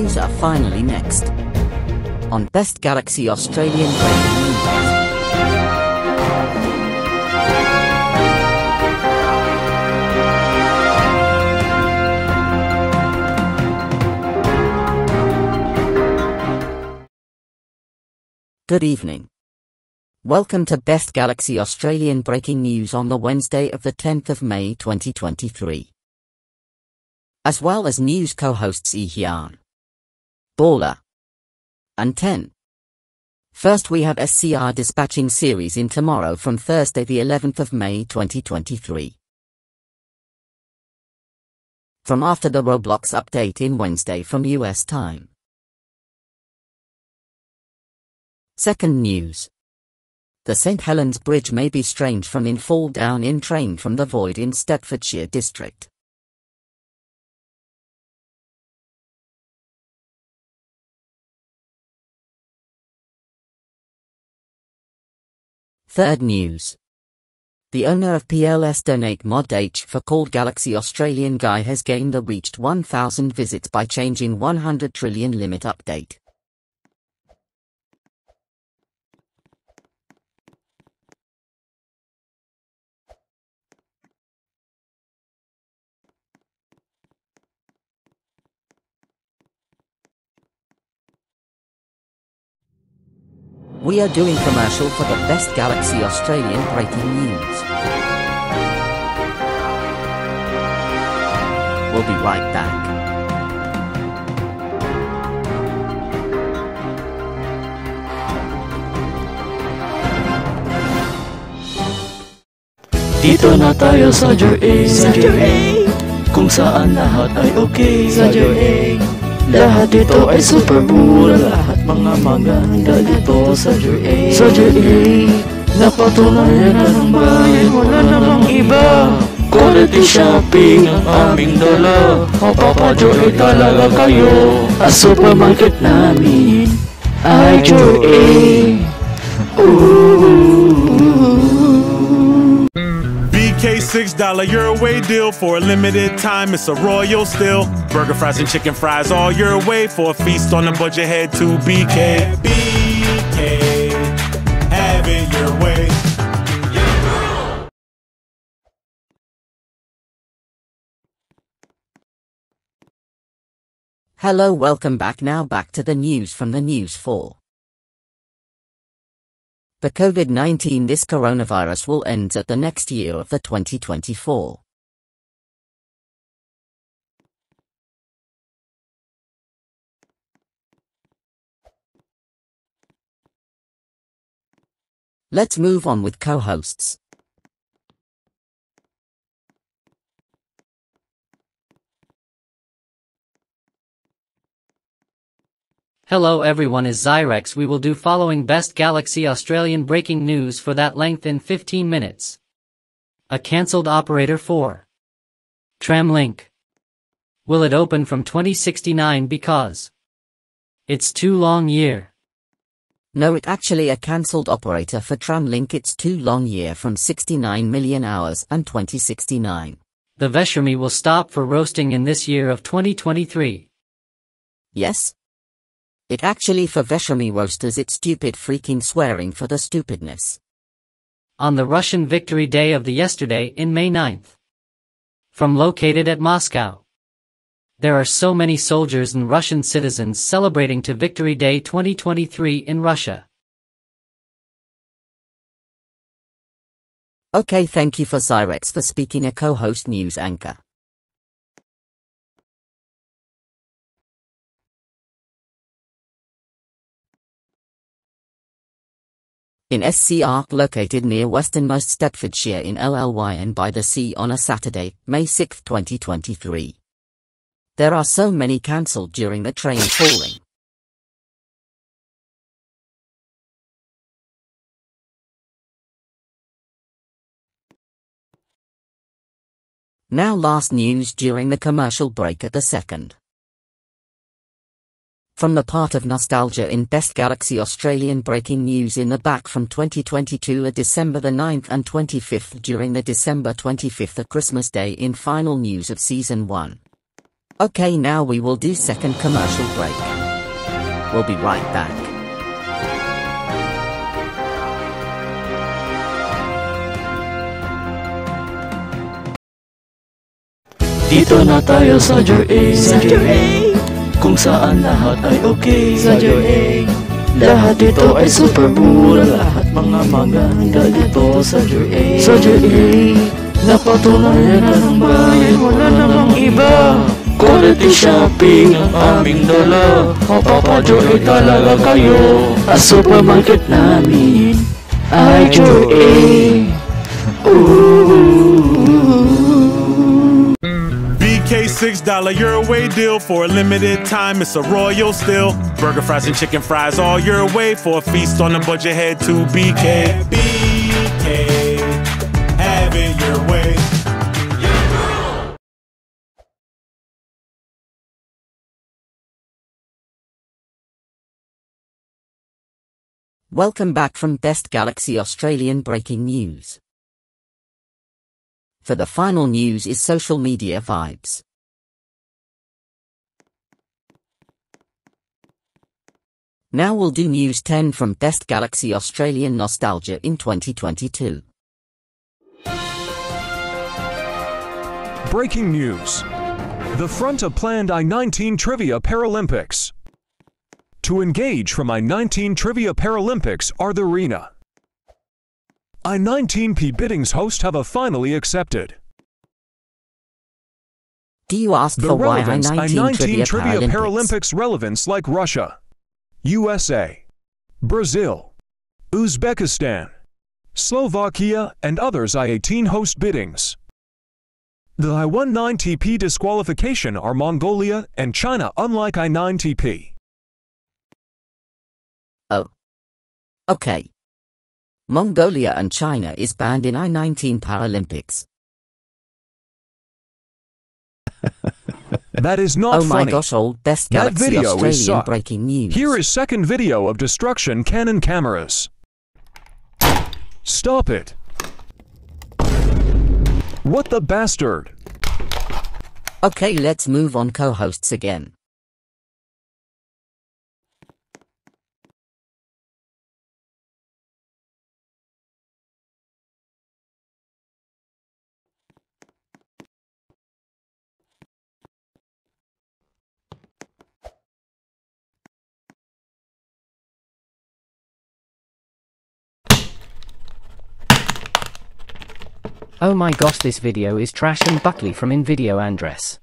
News are finally next. On Best Galaxy Australian Breaking News. Good evening. Welcome to Best Galaxy Australian breaking news on the Wednesday of the 10th of May 2023. As well as news co-hosts Ihian, Baller, and 10. First we have SCR dispatching series in tomorrow from Thursday the 11th of May 2023. From after the Roblox update in Wednesday from US time. Second news. The St. Helens Bridge may be strange from in fall down in train from the void in Staffordshire district. Third news. The owner of PLS Donate Mod H for called Galaxy Australian Guy has gained the reached 1000 visits by changing 100 trillion limit update. We are doing commercial for the best Galaxy Australian breaking news. We'll be right back. Dito na tayo sa Jer A Sa Jer A. Kung saan lahat ay okay Sa Jer A. Lahat dito ay super mura Lahat mga maganda dito sa Jer A. Sa Jer A Napatunayan na ng bayan Wala namang iba. Quality shopping ang aming dala. Mapapajoy talaga kayo. Ang supermarket namin ay Jer A $6 your way deal for a limited time. It's a royal still. Burger, fries, and chicken fries all your way for a feast on a budget. Head to BK. BK, have it your way. Hello, welcome back. Now back to the news from the News 4. The COVID 19 This coronavirus will end at the next year of the 2024. Let's move on with co Hello everyone is Zyrex we will do following best Galaxy Australian breaking news for that length in 15 minutes. A cancelled operator for Tramlink. Will it open from 2069 because it's too long year. No, it actually a cancelled operator for Tramlink. It's too long year from 69 million hours and 2069. The Veshermi will stop for roasting in this year of 2023. Yes? It actually for Veshermi roasters it's stupid freaking swearing for the stupidness. On the Russian Victory Day of the yesterday in May 9th. From located at Moscow. There are so many soldiers and Russian citizens celebrating to Victory Day 2023 in Russia. Okay, thank you for Zyrex for speaking a co-host news anchor. In SCR located near westernmost Staffordshire in LLYN by the sea on a Saturday, May 6, 2023. There are so many cancelled during the train falling. Now last news during the commercial break at the second. From the part of nostalgia in Best Galaxy Australian breaking news in the back from 2022 a December the 9th and 25th during the December 25th a Christmas Day in final news of season 1. Okay, now we will do second commercial break. We'll be right back. Dito na tayo sa Jer A Sa Jer A Kung saan lahat ay okay Sa A Lahat dito ay super mura Lahat mga maganda dito sa A Sa A Napatunayan na ng bayan Wala namang iba. Quality shopping ang aming dala. Mapapa-Jer A talaga kayo. Ang supermarket namin ay Jer A BK $6 your way deal for a limited time. It's a royal still. Burger, fries, and chicken fries all your way for a feast on a budget. Head to BK. BK, have it your way. Welcome back from Best Galaxy Australian breaking news. For the final news is social media vibes. Now we'll do news 10 from Best Galaxy Australian Nostalgia in 2022. Breaking news. The front of planned I-19 Trivia Paralympics. To engage from I-19 Trivia Paralympics are the arena. I-19P Biddings host have a finally accepted. Do you ask The for why relevance I-19 I-19 Trivia, Trivia Paralympics? Paralympics relevance like Russia, USA, Brazil, Uzbekistan, Slovakia, and others I-18 host biddings. The I-19TP disqualification are Mongolia and China unlike I-9TP. Oh. Okay. Mongolia and China is banned in I-19 Paralympics. That is not oh my funny. gosh, old Best That Galaxy video is Australian suck. breaking news. Here is second video of destruction Canon cameras. Stop it. What the bastard? Okay, let's move on co-hosts again. Oh my gosh this video is trash and Buckley from InVideo Andres.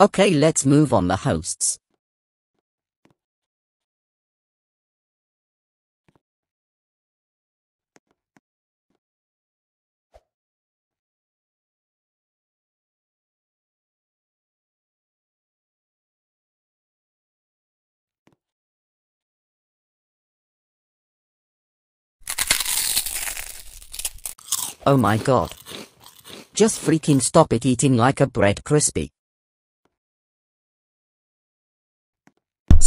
Okay, let's move on the hosts. Oh my god. Just freaking stop it eating like a bread crispy.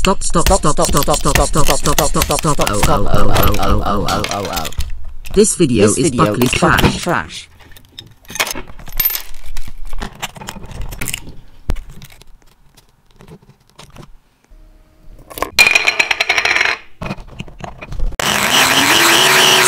Stop, stop, stop, stop, stop, stop, stop, stop, stop, stop, stop, stop, oh, oh, oh, oh, oh, oh, oh, oh, oh. This video is Buckley's trash. trash.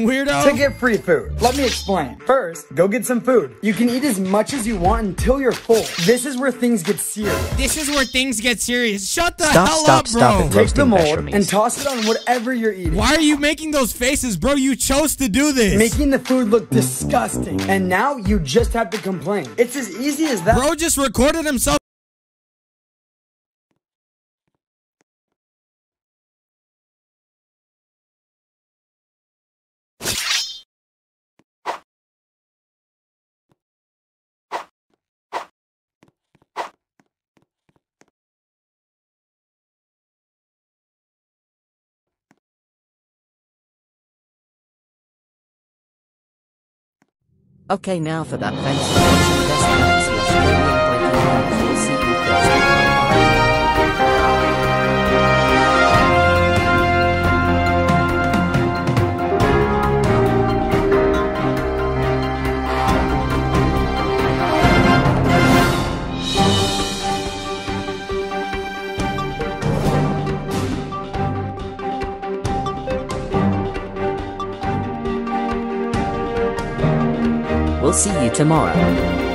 weirdo. To get free food. Let me explain. First, go get some food. You can eat as much as you want until you're full. This is where things get serious. This is where things get serious. Shut the Stop, hell stop, up, stop bro. it, Take the mold Beshamies. and toss it on whatever you're eating. Why are you making those faces, bro? You chose to do this. Making the food look disgusting. And now you just have to complain. It's as easy as that. Bro just recorded himself. Okay, now for that tomorrow.